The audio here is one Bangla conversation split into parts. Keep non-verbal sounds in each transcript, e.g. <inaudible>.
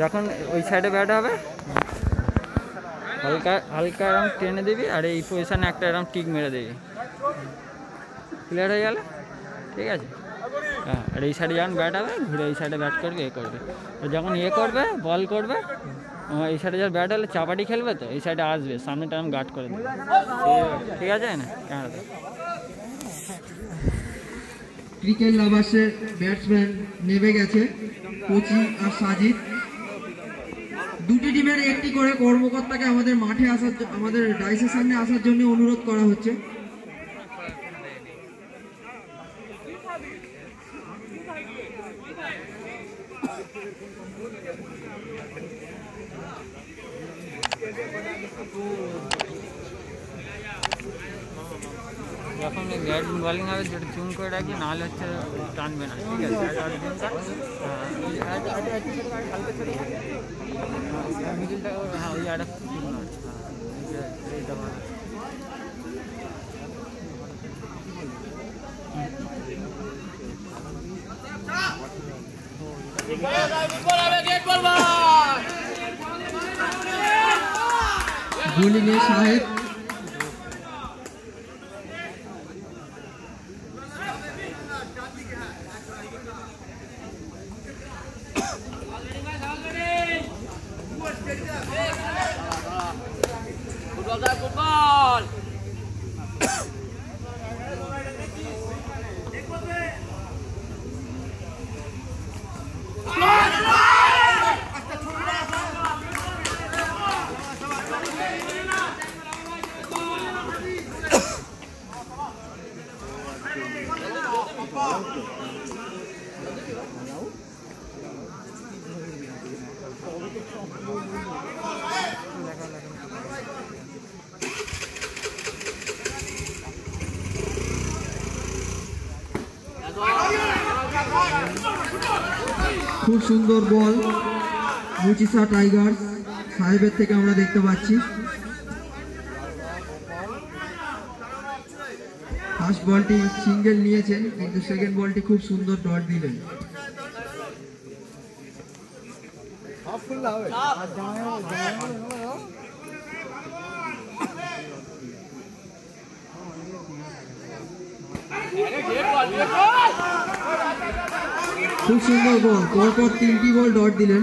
যখন ওই সাইডে ব্যাট হবে, হালকা হালকা এরম টেনে দিবি আর এই পজিশনে একটা এরম টিক মেরে দিবি। ক্লিয়ার হয়ে গেল? ঠিক আছে? হ্যাঁ আর এই সাইডে যখন ব্যাট হবে ঘুরে এই সাইডে ব্যাট করবে, এ করবে। যখন এ করবে বল করবে এই সাইডে যখন ব্যাট হলে, চাপাটি খেলবে তো, এই সাইডে আসবে, সামনেটা আমি গার্ড করে দেবো। ঠিক আছে না? ক্যামেরাতে ক্রিকেট লাভার্সের ব্যাটসম্যান নেমে গেছে, কোচি আর সাজিদ। দুটি টিমের একটি করে কর্মকর্তাকে আমাদের মাঠে আসার আমাদের ডাইসের সামনে আসার জন্য অনুরোধ করা হচ্ছে। যখন ব্যাট বলিং হবে যেটা চুন করে রাখবি নাহলে হচ্ছে টানবে না ঠিক আছে আর আর দিনটা, হ্যাঁ, ওই যে আর- আর- আর ছোটো করে হালকা ছোটো করে। হ্যাঁ, মিডিলটা ও- হ্যাঁ ওই আর একটু চুন মার। হ্যাঁ, এই- এইটা ভালো। বোলিংয়ে সাহেব খুব সুন্দর বল মুচিসা টাইগার্স সাহেবের থেকে আমরা দেখতে পাচ্ছি। ফার্স্ট বলটি সিঙ্গেল নিয়েছেন, কিন্তু সেকেন্ড বলটি খুব সুন্দর ডট দিলেন। খুব সুন্দর বল পরপর তিনটি বল ডট দিলেন।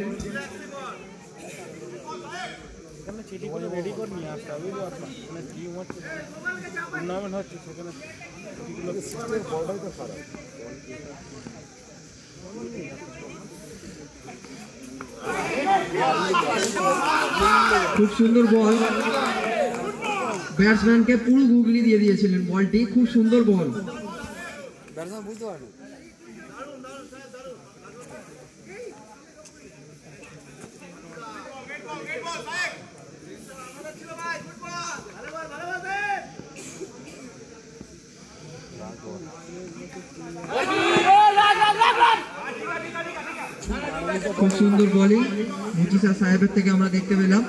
খুব সুন্দর বল। ব্যাটসম্যানকে পুরো গুগলি দিয়ে দিয়েছিলেন বলটি। খুব সুন্দর বল। খুব সুন্দর বোলিং মুজিসা সাহেবের থেকে আমরা দেখতে পেলাম।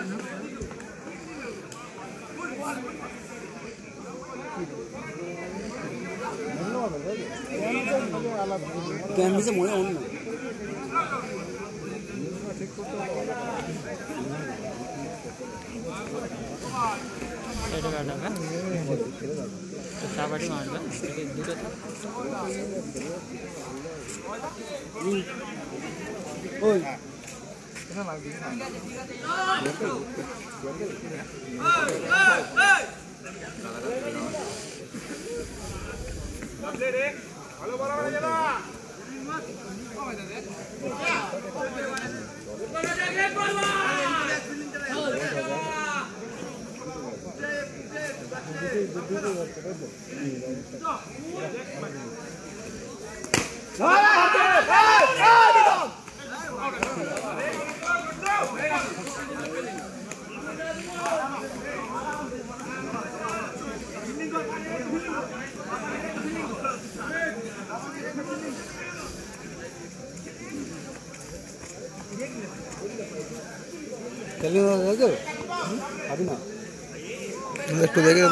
Ôi. Cái nó làm gì này? Ôi, ôi, ôi. Halo, bola mana jalan? Kau ada deh. Bola jalan bola. এদিকে দুটো থাক। একটু দেখে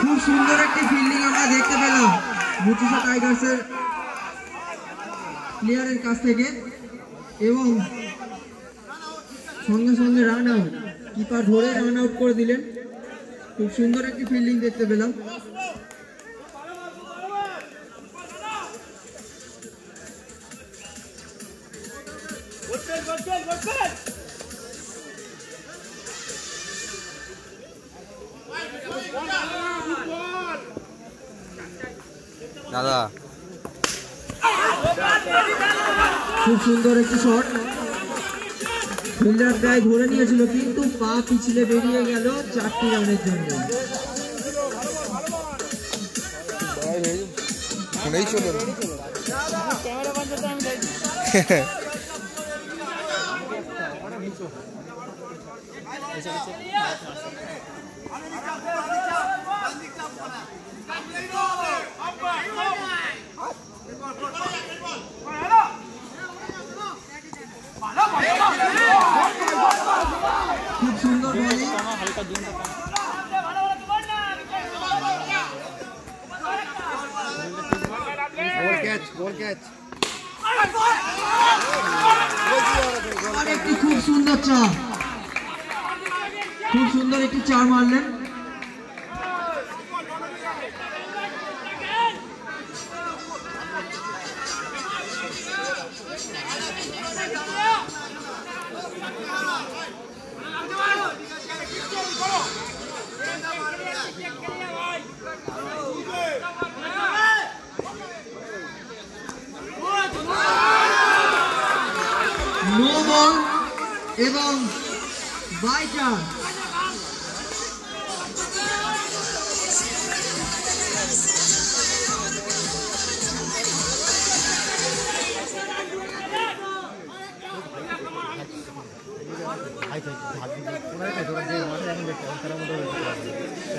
খুব সুন্দর একটি ফিল্ডিং আমরা দেখতে পেলাম। মুচিসা টাইগার্সের প্লেয়ারের কাছ থেকে। এবং সঙ্গে সঙ্গে রান আউট কিপার ধরে রান আউট করে দিলেন? খুব সুন্দর একটি ফিল্ডিং দেখতে পেলাম। দাদা। খুব সুন্দর একটি শট ফিল্ডার গায়ে ধরে নিয়েছিল কিন্তু পা পিছলে বেরিয়ে গেল চারটি রানের জন্য। চলে <laughs> হালকা দিন আর একটি খুব সুন্দর চা খুব সুন্দর একটি চা মারলেন নো বল এবং বাই চার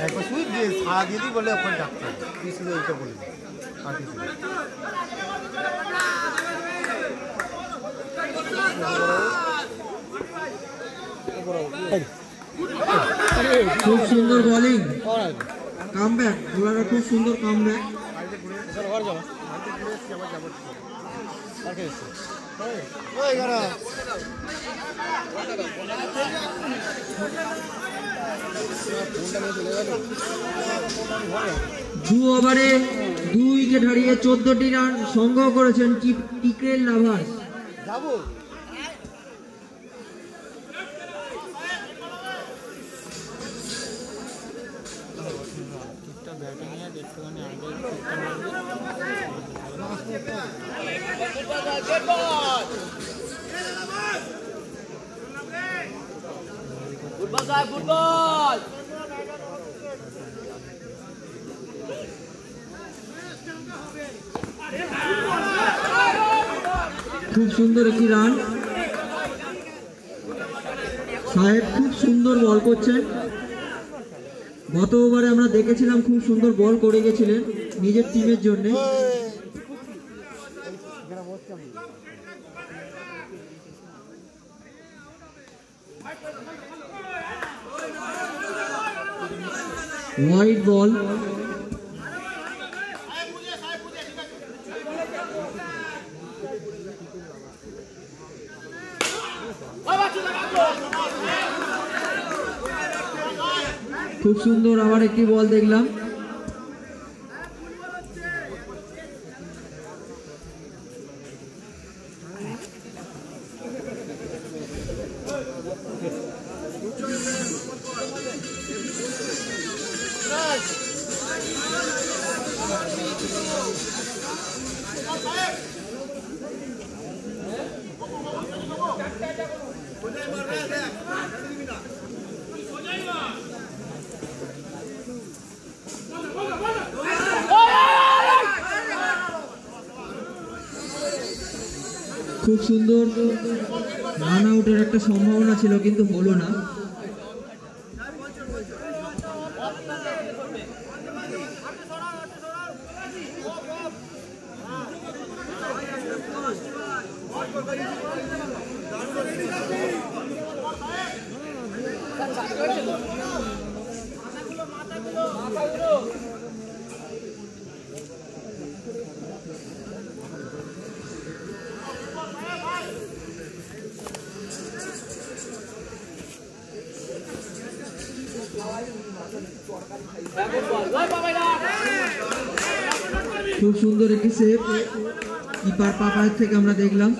একবার সুইচ দিয়ে সারা দিয়ে বলে ওখানে ডাক্তার তুই শুধু এইটা। খুব সুন্দর বোলিং কামব্যাক বোলারের খুব সুন্দর কামব্যাক ওই গাড়া। দু ওভারে দুই উইকেট হারিয়ে চোদ্দটি রান সংগ্রহ করেছেন টিকেল নাভাস যাব ঠিকঠাক ব্যাটিং নিয়ে একটুখানি আগে ঠিকঠাক মারবে। খুব সুন্দর একটি রান সাহেব খুব সুন্দর বল করছেন গত ওভারে আমরা দেখেছিলাম খুব সুন্দর বল করে গেছিলেন নিজের টিমের জন্য। হোয়াইট বল খুব সুন্দর আবার একটি বল দেখলাম। খুব সুন্দর রান আউটের একটা সম্ভাবনা ছিল কিন্তু হলো না। খুব সুন্দর একটি সেভ। কিপার পাপায়ের থেকে আমরা দেখলাম।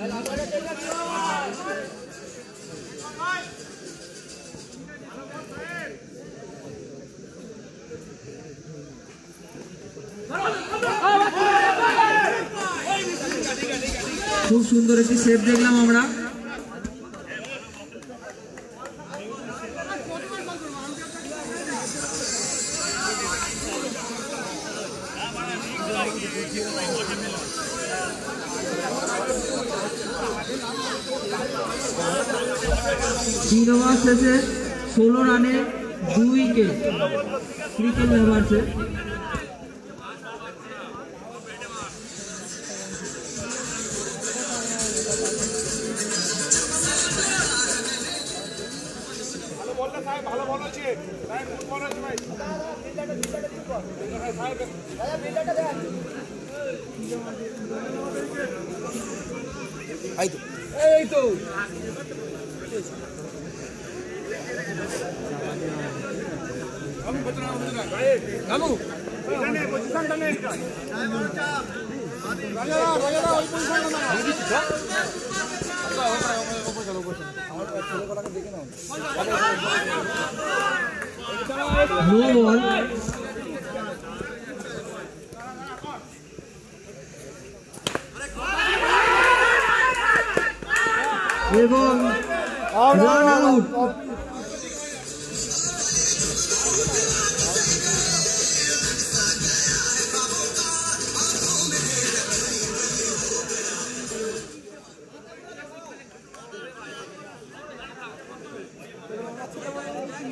খুব সুন্দর একটি সেভ দেখলাম। শেষে ষোলো রানে দুই উইকেট ক্রিকেট নেভারসে এই তো। নো বল এবং রান আউট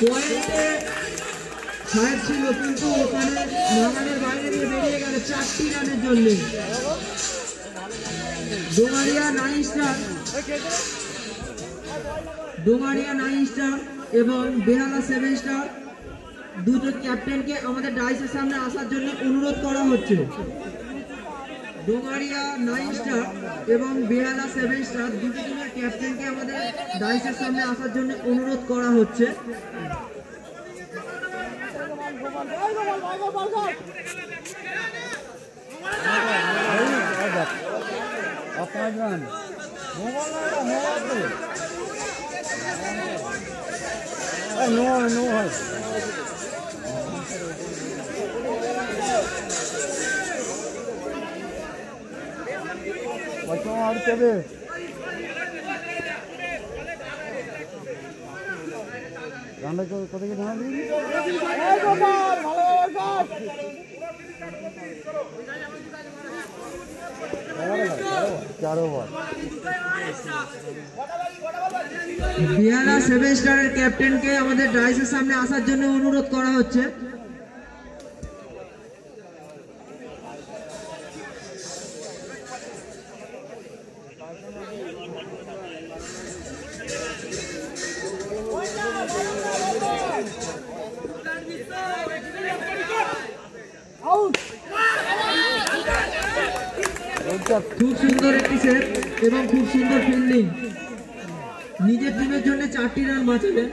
পয়েন্টে ছাড় ছিল ওখানে বাইরে দিয়ে চারটি রানের জন্য। ডোমারিয়া নাইন স্টার ডোমারিয়া নাইন স্টার এবং বেহালা সেভেন স্টার দুটো ক্যাপ্টেনকে আমাদের ডাইসের সামনে আসার জন্য অনুরোধ করা হচ্ছে। ডোমারিয়া নাইন স্টার এবং বেহালা সেভেন স্টার দুটো ক্যাপ্টেনকে আমাদের ডাইসের সামনে আসার জন্য অনুরোধ করা হচ্ছে। বিহারা সেভেন স্টারের ক্যাপ্টেনকে আমাদের ডাইসের সামনে আসার জন্য অনুরোধ করা হচ্ছে খুব সুন্দর একটি সেভ এবং খুব সুন্দর ফিল্ডিং নিজের টিমের জন্য চারটি রান বাঁচালেন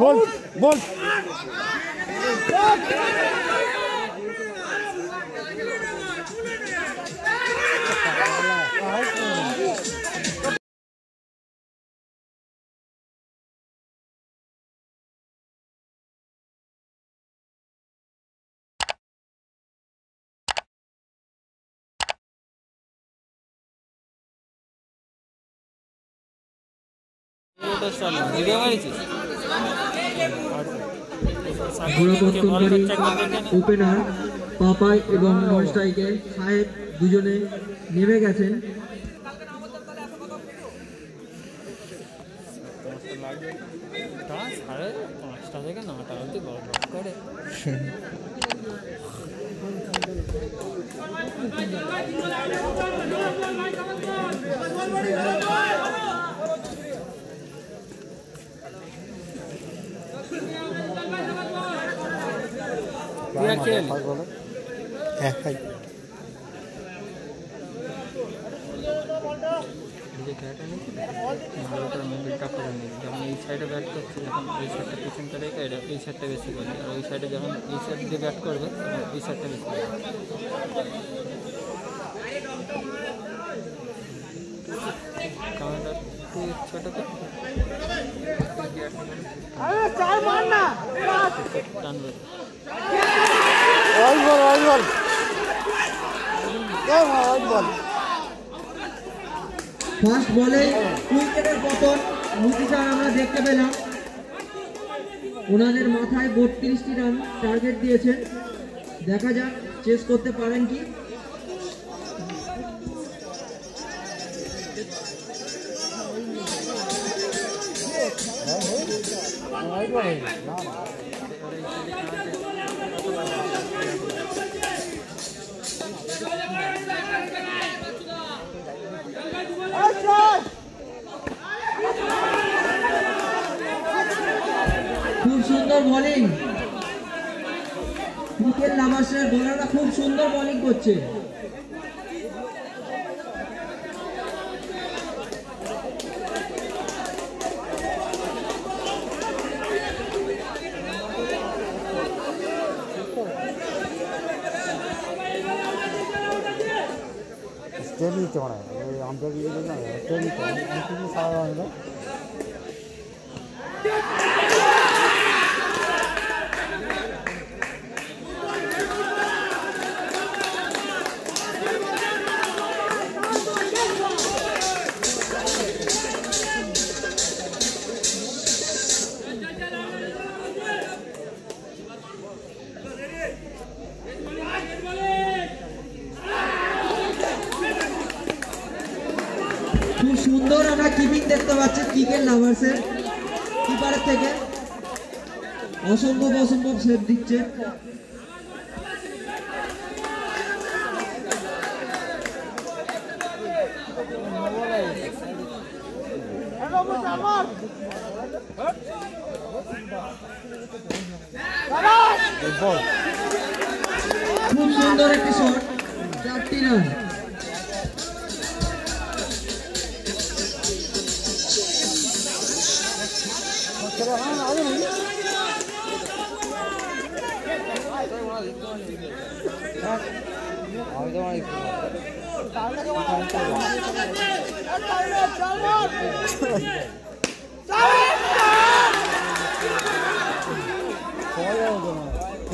বল বল। ওপেনার পাপাই এবং নন স্ট্রাইকে সাহেব দুজনে নেমে গেছেন। সাড়ে পাঁচটা থেকে নটা অবধি বড় করে হ্যাঁ এই যে খেলাটা নিয়েছি ভালো করে মিডিলটা করে নিই। যখন এই সাইডে ব্যাট করছে যখন এই সাইডটা পিছনটা রেখে এটা এই সাইডটা বেশি করবে আর ওই সাইডে যখন এই সাইড দিয়ে ব্যাট করবে তখন এই সাইডটা বেশি করবে কারণটা একটু ছোটো তো? টানবে ওই বল বল ফার্স্ট বলে উইকেটের পতন মুতিসার আমরা দেখতে পেলাম। ওনাদের মাথায় বত্রিশটি রান টার্গেট দিয়েছেন। দেখা যাক চেস করতে পারেন কি? নামাসের বোলাররা খুব সুন্দর বোলিং করছে মানে ওই আম্পায়ার দিকে না স্টেল নিতে আমি কিছু সারা সেভ দিচ্ছে বল খুব সুন্দর একটি শট চারটি রান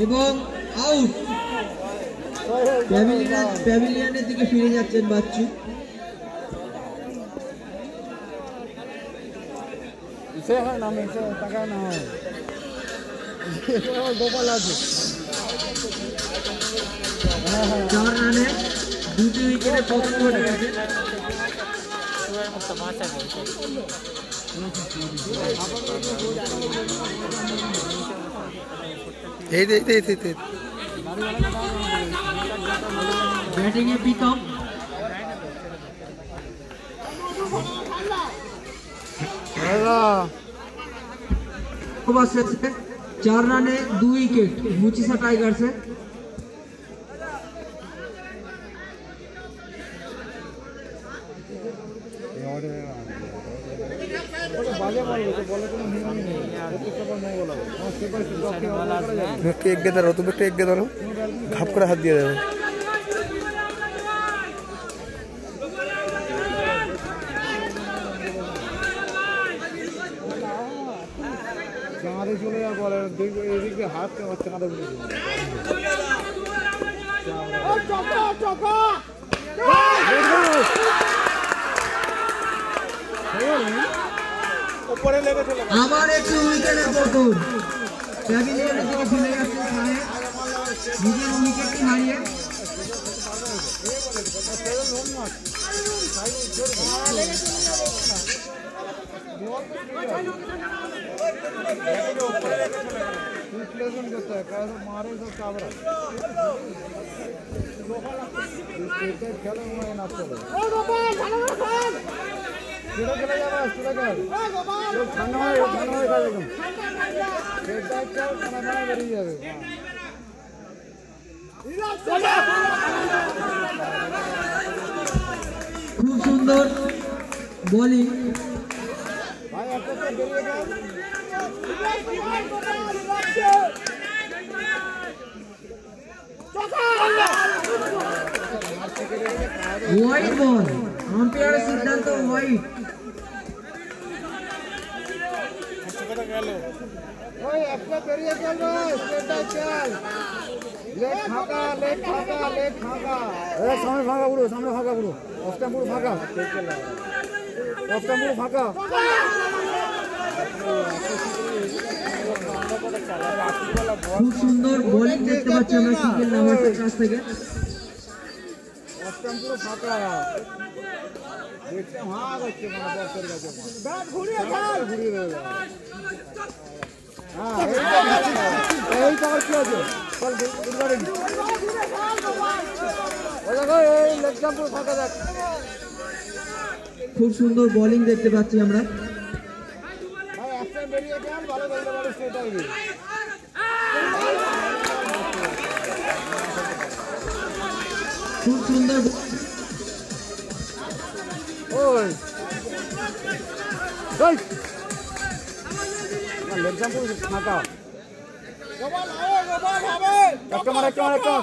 এবং আউট প্যাভিলিয়ন প্যাভিলিয়নের দিকে ফিরে যাচ্ছেন বাচ্চু। ইসে হয় না টাকা না হয়, গোপাল আছে। চার রানে দুটি উইকেটে পতন ঘটে গেছে সুয়ের মুক্ত বাঁচা গেছে এই দে এই দে এই দে ব্যাটিং এ প্রীতম ওভার শেষে চার রানে দুই উইকেট মুচিসা টাইগার্সের একটু এগিয়ে দাঁড়াও তুমি একটু এগিয়ে দাঁড়াও ঘাপ করে হাত দিয়ে দেবে। চাঁদে চলে যাওয়ার পরে এদিকে হাত চাঁদে চলে। আবার একটি উইকেটের পতন নিজের উইকেটটি হারিয়ে বিশ্লেষণ করতে হয় কারণ মারে সব চাবড়া খেলে মনে না চলে খুব সুন্দর বোলিং। ভাই তো বেরিয়ে হোয়াইট বল আম্পায়ারের সিদ্ধান্ত হোয়াইট ওই একটা বেরিয়ে গেল স্টেটটা চল লেট ফাঁকা লেট ফাঁকা লেট ফাঁকা এ সামনে ফাঁকা পুরো সামনে ফাঁকা পুরো অফটা পুরো ফাঁকা অফটা পুরো ফাঁকা খুব সুন্দর বোলিং দেখতে পাচ্ছি আমরা সিঙ্গেল নামাজের কাছ থেকে। অফটা পুরো ফাঁকা। দেখতে ভাগ হচ্ছে মানে বক্সের কাছে। ব্যাট ঘুরিয়ে দাও। ঘুরিয়ে দেবে। হ্যাঁ আছে খুব সুন্দর বোলিং দেখতে পাচ্ছি আমরা। খুব সুন্দর বেরিয়ে গেল ভালো বলতে পারে সেটাই খুব সুন্দর ওই ওই না লেগটা পুরো ফাঁকা একটা মার একটা মার একটা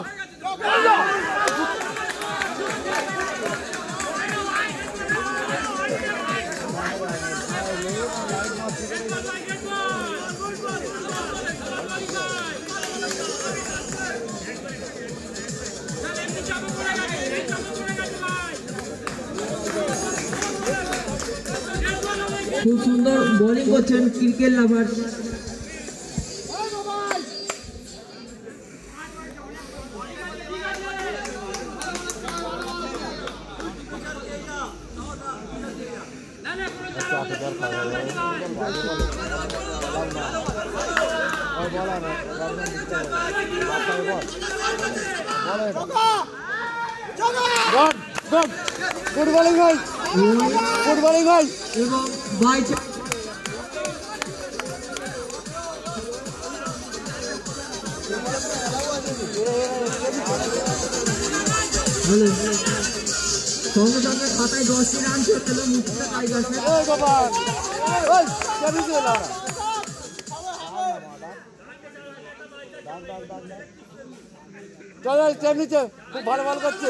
খুব সুন্দর বোলিং করছেন ক্রিকেট লাভার. Good bowling ভাই গুড বলিং ভাই এবং হ্যালো সঙ্গে সঙ্গে খাতায় দশটি রান চল নিচে খুব ভালো করছে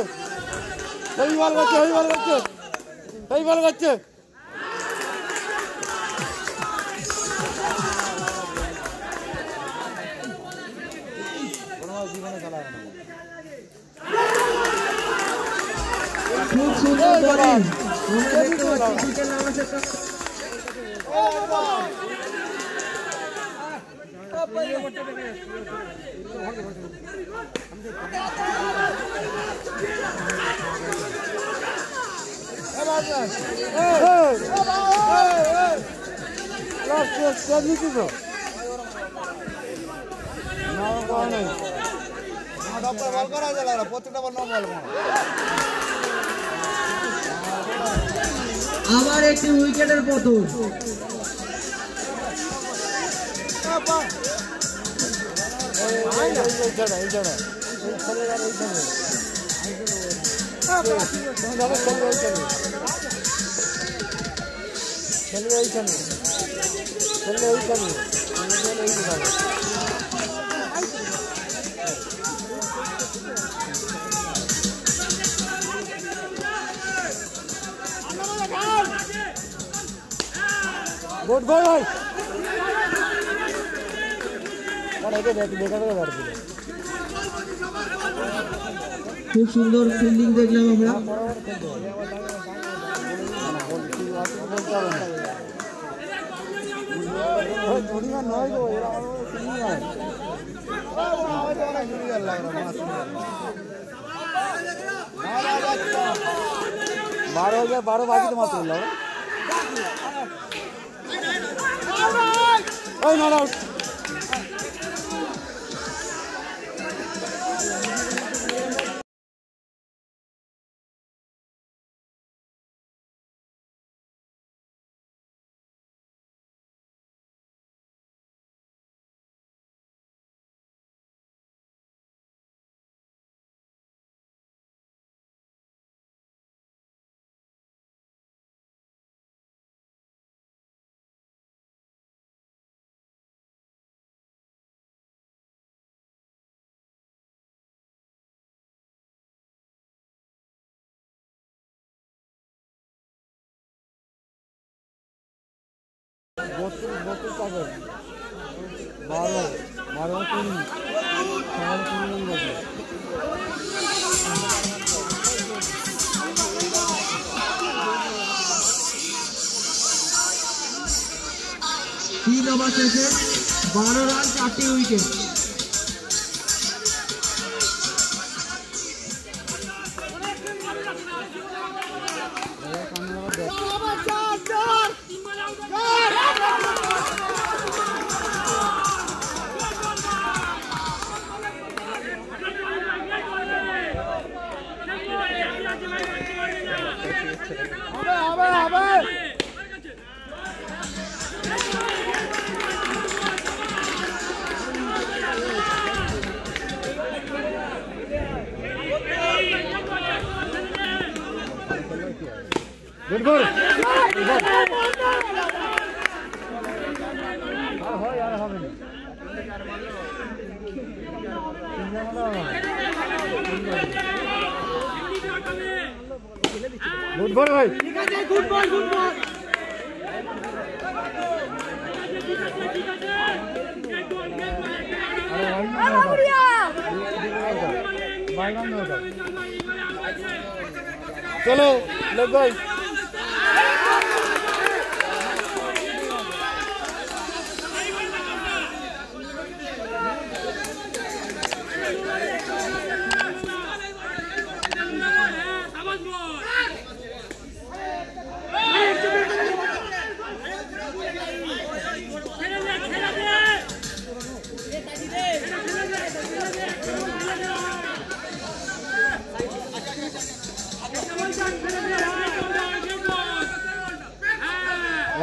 হেভি বল করছে হেভি বল করছে হেভি বল করছে। খুব সুন্দর বোলিং দেখতে পাচ্ছি ক্রিকেট নামাজের বল করা যায় প্রত্যেকটা বল আবার একটি উইকেটের পতন এই জায়গা এই জায়গা এই ছেলে গুড বয় ভাই আর একে দেখ দেখা করে খুব সুন্দর ফিল্ডিং দেখলাম আমরা। দুনিয়া নয় গো এরা বারো হাজার বারো বাকি তো মাত্র হলো ওই নট বত্রিশ বত্রিশ তিন ওভার শেষে বারো রান চারটি উইকেট। গুড বল আর হয় আর হবে না গুড বল ভাই। চলো Amen.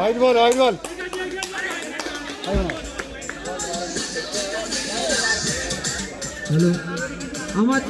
ভাই white ball white ball hello আমার